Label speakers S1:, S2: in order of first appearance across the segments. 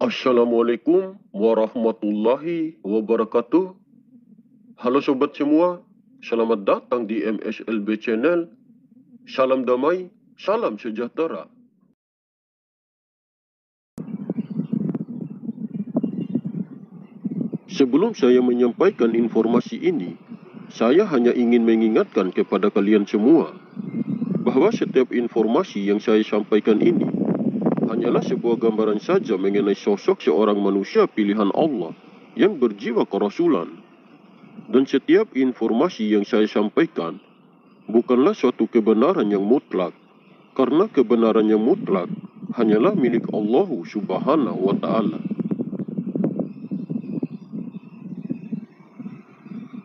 S1: Assalamualaikum warahmatullahi wabarakatuh. Halo sobat semua, selamat datang di MSLB Channel. Salam damai, salam sejahtera. Sebelum saya menyampaikan informasi ini, saya hanya ingin mengingatkan kepada kalian semua bahwa setiap informasi yang saya sampaikan ini hanyalah sebuah gambaran saja mengenai sosok seorang manusia pilihan Allah yang berjiwa kerasulan. Dan setiap informasi yang saya sampaikan bukanlah suatu kebenaran yang mutlak, karena kebenaran yang mutlak hanyalah milik Allah Subhanahu wa Ta'ala.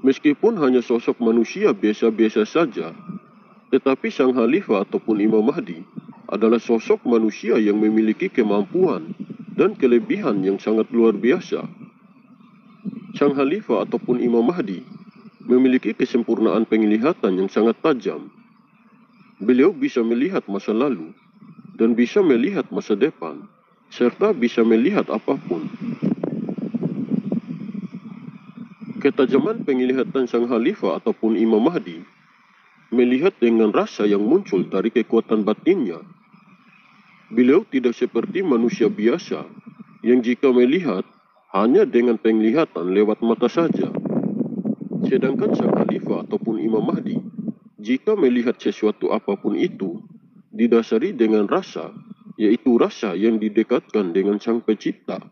S1: Meskipun hanya sosok manusia biasa-biasa saja, tetapi sang Khalifah ataupun Imam Mahdi adalah sosok manusia yang memiliki kemampuan dan kelebihan yang sangat luar biasa. Sang Khalifah ataupun Imam Mahdi memiliki kesempurnaan penglihatan yang sangat tajam. Beliau bisa melihat masa lalu dan bisa melihat masa depan, serta bisa melihat apa pun. Ketajaman penglihatan sang khalifah ataupun Imam Mahdi melihat dengan rasa yang muncul dari kekuatan batinnya. Beliau tidak seperti manusia biasa yang jika melihat hanya dengan penglihatan lewat mata saja. Sedangkan sang khalifah ataupun Imam Mahdi jika melihat sesuatu apa pun itu didasari dengan rasa, yaitu rasa yang didekatkan dengan sang pencipta.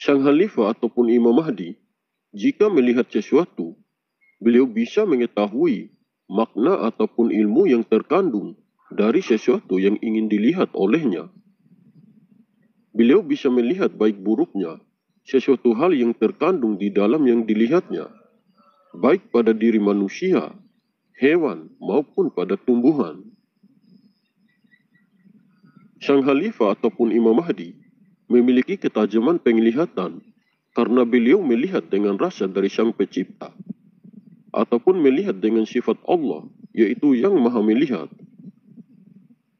S1: Sang Khalifah ataupun Imam Mahdi, jika melihat sesuatu, beliau bisa mengetahui makna ataupun ilmu yang terkandung dari sesuatu yang ingin dilihat olehnya. Beliau bisa melihat baik buruknya sesuatu hal yang terkandung di dalam yang dilihatnya, baik pada diri manusia, hewan, maupun pada tumbuhan. Sang Khalifah ataupun Imam Mahdi memiliki ketajaman penglihatan karena beliau melihat dengan rasa dari Sang Pencipta ataupun melihat dengan sifat Allah yaitu yang Maha melihat.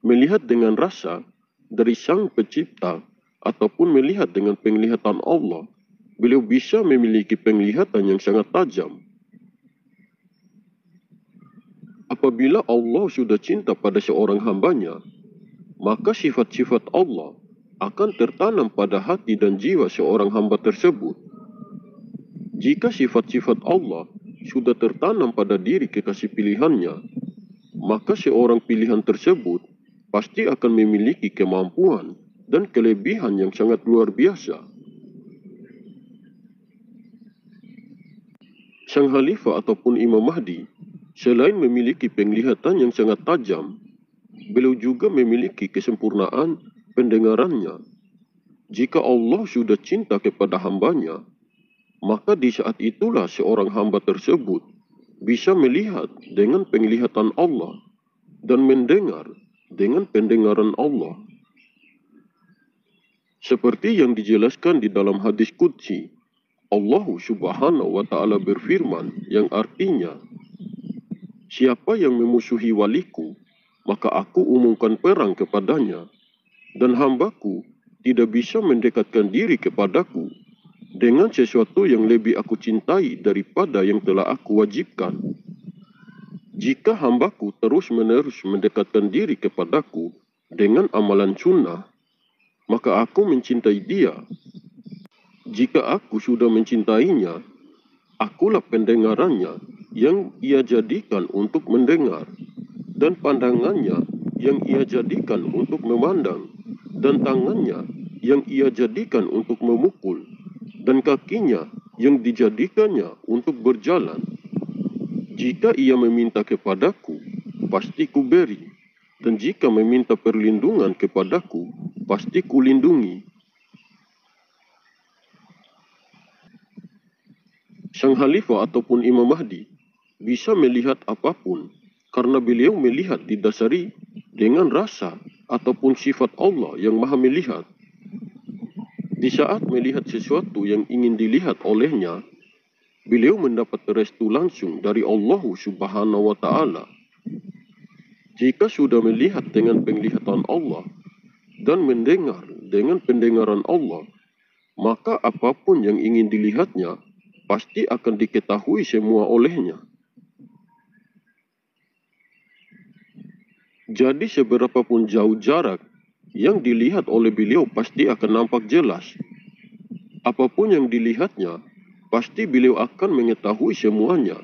S1: Melihat dengan rasa dari Sang Pencipta ataupun melihat dengan penglihatan Allah, beliau bisa memiliki penglihatan yang sangat tajam. Apabila Allah sudah cinta pada seorang hambanya, maka sifat-sifat Allah akan tertanam pada hati dan jiwa seorang hamba tersebut. Jika sifat-sifat Allah sudah tertanam pada diri kekasih pilihannya, maka seorang pilihan tersebut pasti akan memiliki kemampuan dan kelebihan yang sangat luar biasa. Sang Khalifah ataupun Imam Mahdi, selain memiliki penglihatan yang sangat tajam, beliau juga memiliki kesempurnaan pendengarannya. Jika Allah sudah cinta kepada hambanya, maka di saat itulah seorang hamba tersebut bisa melihat dengan penglihatan Allah dan mendengar dengan pendengaran Allah. Seperti yang dijelaskan di dalam hadis Qudsi, Allah subhanahu wa ta'ala berfirman yang artinya, Siapa yang memusuhi waliku, maka aku umumkan perang kepadanya dan hambaku tidak bisa mendekatkan diri kepadaku dengan sesuatu yang lebih aku cintai daripada yang telah aku wajibkan. Jika hambaku terus-menerus mendekatkan diri kepadaku dengan amalan sunnah, maka aku mencintai dia. Jika aku sudah mencintainya, akulah pendengarannya yang ia jadikan untuk mendengar, dan pandangannya yang ia jadikan untuk memandang dan tangannya yang ia jadikan untuk memukul, dan kakinya yang dijadikannya untuk berjalan. Jika ia meminta kepadaku, pasti kuberi, dan jika meminta perlindungan kepadaku, pasti kulindungi. Sang Khalifah ataupun Imam Mahdi bisa melihat apa pun karena beliau melihat didasari dengan rasa ataupun sifat Allah yang maha melihat. Di saat melihat sesuatu yang ingin dilihat olehnya, beliau mendapat restu langsung dari Allah subhanahu wa ta'ala. Jika sudah melihat dengan penglihatan Allah dan mendengar dengan pendengaran Allah, maka apa pun yang ingin dilihatnya pasti akan diketahui semua olehnya. Jadi seberapapun jauh jarak yang dilihat oleh beliau pasti akan nampak jelas. Apa pun yang dilihatnya, pasti beliau akan mengetahui semuanya,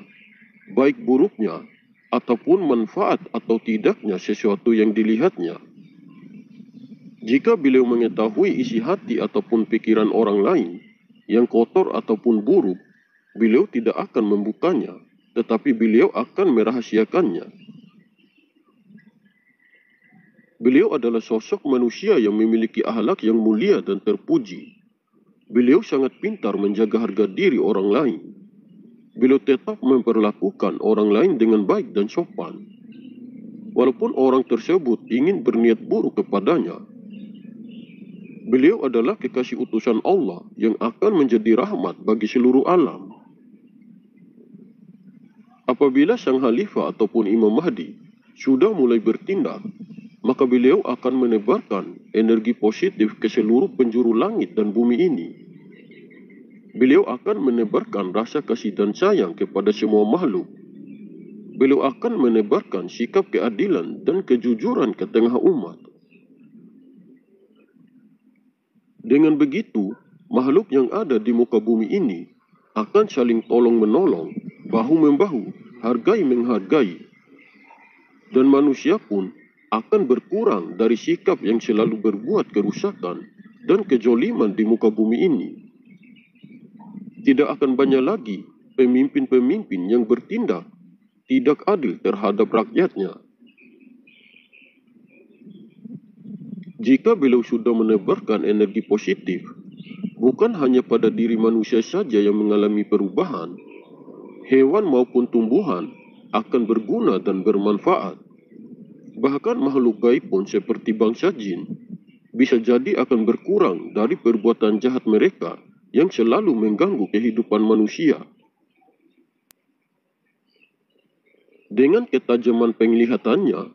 S1: baik buruknya ataupun manfaat atau tidaknya sesuatu yang dilihatnya. Jika beliau mengetahui isi hati ataupun pikiran orang lain yang kotor ataupun buruk, beliau tidak akan membukanya, tetapi beliau akan merahasiakannya. Beliau adalah sosok manusia yang memiliki ahlak yang mulia dan terpuji. Beliau sangat pintar menjaga harga diri orang lain. Beliau tetap memperlakukan orang lain dengan baik dan sopan. Walaupun orang tersebut ingin berniat buruk kepadanya, beliau adalah kekasih utusan Allah yang akan menjadi rahmat bagi seluruh alam. Apabila sang khalifah ataupun Imam Mahdi sudah mulai bertindak maka beliau akan menebarkan energi positif ke seluruh penjuru langit dan bumi ini. Beliau akan menebarkan rasa kasih dan sayang kepada semua makhluk. Beliau akan menebarkan sikap keadilan dan kejujuran ke tengah umat. Dengan begitu, makhluk yang ada di muka bumi ini akan saling tolong-menolong, bahu-membahu, hargai-menghargai. Dan manusia pun akan berkurang dari sikap yang selalu berbuat kerusakan dan kejoliman di muka bumi ini. Tidak akan banyak lagi pemimpin-pemimpin yang bertindak tidak adil terhadap rakyatnya. Jika beliau sudah menebarkan energi positif, bukan hanya pada diri manusia saja yang mengalami perubahan, hewan maupun tumbuhan akan berguna dan bermanfaat. Bahkan makhluk gaib pun seperti bangsa jin bisa jadi akan berkurang dari perbuatan jahat mereka yang selalu mengganggu kehidupan manusia. Dengan ketajaman penglihatannya,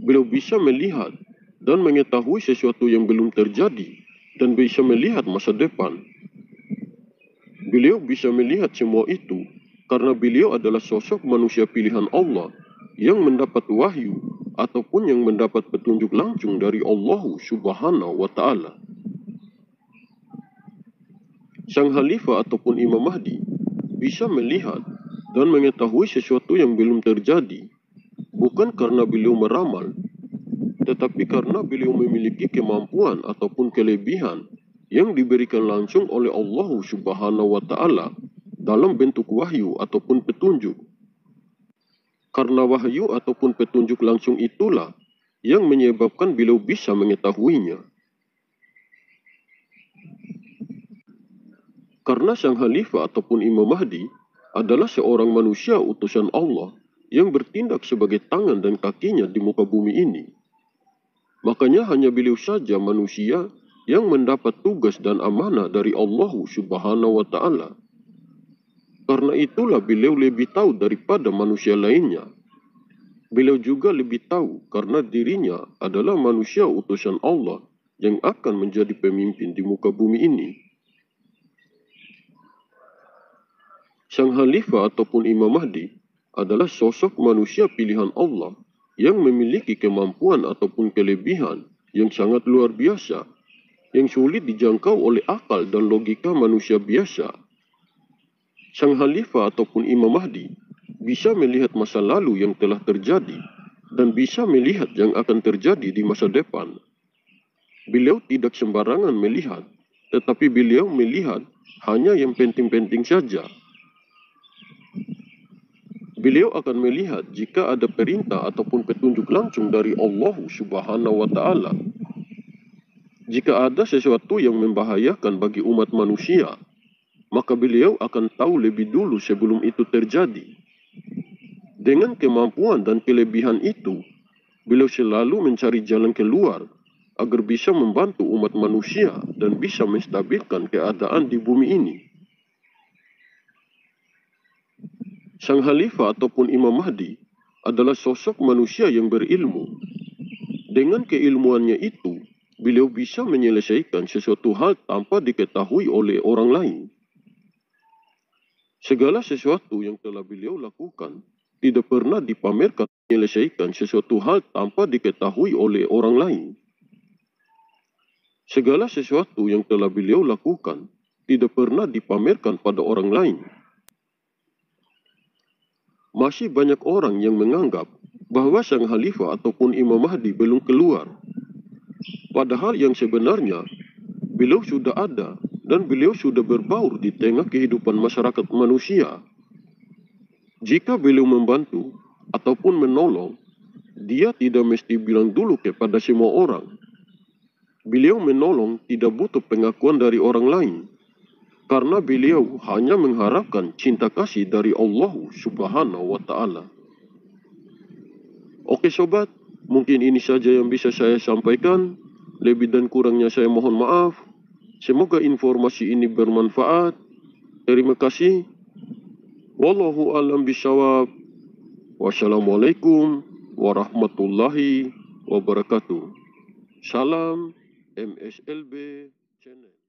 S1: beliau bisa melihat dan mengetahui sesuatu yang belum terjadi dan bisa melihat masa depan. Beliau bisa melihat semua itu karena beliau adalah sosok manusia pilihan Allah yang mendapat wahyu ataupun yang mendapat petunjuk langsung dari Allah Subhanahu wa taala. Sang khalifah ataupun Imam Mahdi bisa melihat dan mengetahui sesuatu yang belum terjadi bukan karena beliau meramal tetapi karena beliau memiliki kemampuan ataupun kelebihan yang diberikan langsung oleh Allah Subhanahu wa taala dalam bentuk wahyu ataupun petunjuk karena wahyu ataupun petunjuk langsung itulah yang menyebabkan beliau bisa mengetahuinya. Karena sang khalifah ataupun Imam Mahdi adalah seorang manusia utusan Allah yang bertindak sebagai tangan dan kakinya di muka bumi ini. Makanya hanya beliau saja manusia yang mendapat tugas dan amanah dari Allah Subhanahu wa taala karena itulah beliau lebih tahu daripada manusia lainnya. Beliau juga lebih tahu karena dirinya adalah manusia utusan Allah yang akan menjadi pemimpin di muka bumi ini. Sang Khalifah ataupun Imam Mahdi adalah sosok manusia pilihan Allah yang memiliki kemampuan ataupun kelebihan yang sangat luar biasa, yang sulit dijangkau oleh akal dan logika manusia biasa sang khalifah ataupun Imam Mahdi bisa melihat masa lalu yang telah terjadi dan bisa melihat yang akan terjadi di masa depan. Beliau tidak sembarangan melihat, tetapi beliau melihat hanya yang penting-penting saja. Beliau akan melihat jika ada perintah ataupun petunjuk langsung dari Allah Subhanahu wa taala. Jika ada sesuatu yang membahayakan bagi umat manusia, maka beliau akan tahu lebih dulu sebelum itu terjadi. Dengan kemampuan dan kelebihan itu, beliau selalu mencari jalan keluar agar bisa membantu umat manusia dan bisa menstabilkan keadaan di bumi ini. Sang Khalifah ataupun Imam Mahdi adalah sosok manusia yang berilmu. Dengan keilmuannya itu, beliau bisa menyelesaikan sesuatu hal tanpa diketahui oleh orang lain. Segala sesuatu yang telah beliau lakukan tidak pernah dipamerkan menyelesaikan sesuatu hal tanpa diketahui oleh orang lain. Segala sesuatu yang telah beliau lakukan tidak pernah dipamerkan pada orang lain. Masih banyak orang yang menganggap bahawa sang khalifah ataupun Imam Mahdi belum keluar. Padahal yang sebenarnya, beliau sudah ada dan beliau sudah berbaur di tengah kehidupan masyarakat manusia. Jika beliau membantu ataupun menolong, dia tidak mesti bilang dulu kepada semua orang. Beliau menolong tidak butuh pengakuan dari orang lain, karena beliau hanya mengharapkan cinta kasih dari Allah Subhanahu wa Ta'ala. Oke, sobat, mungkin ini saja yang bisa saya sampaikan. Lebih dan kurangnya, saya mohon maaf. Semoga informasi ini bermanfaat. Terima kasih. Wallahu alam bisawab. Wassalamualaikum warahmatullahi wabarakatuh. Salam MSLB Channel.